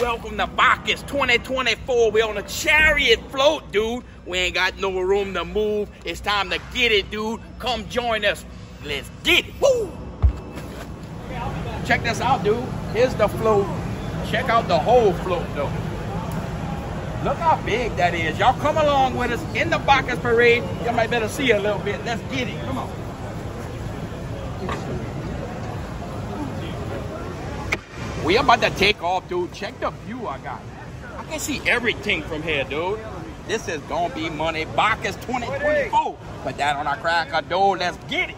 welcome to Bacchus 2024. We're on a chariot float, dude. We ain't got no room to move. It's time to get it, dude. Come join us. Let's get it. Woo! Check this out, dude. Here's the float. Check out the whole float, though. Look how big that is. Y'all come along with us in the Bacchus Parade. Y'all might better see a little bit. Let's get it. Come on. We about to take off, dude. Check the view I got. I can see everything from here, dude. This is gonna be money. Bacchus 2024. Put that on our cracker, dude. Let's get it.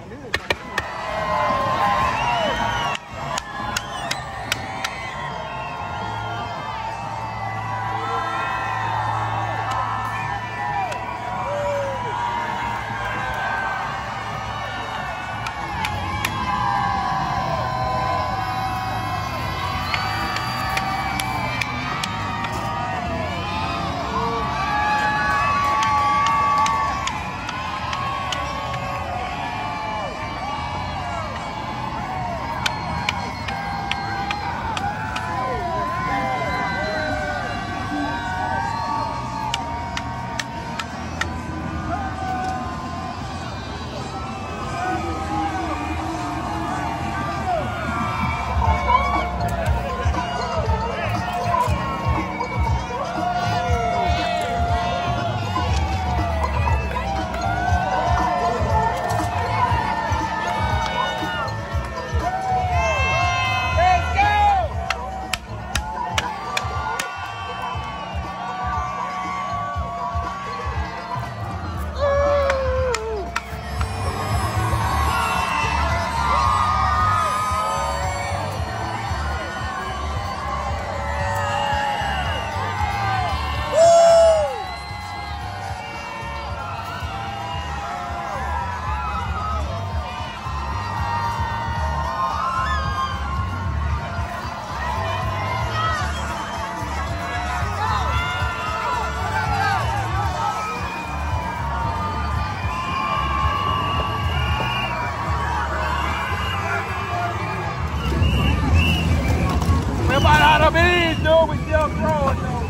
Beans, dude. We still growing, though.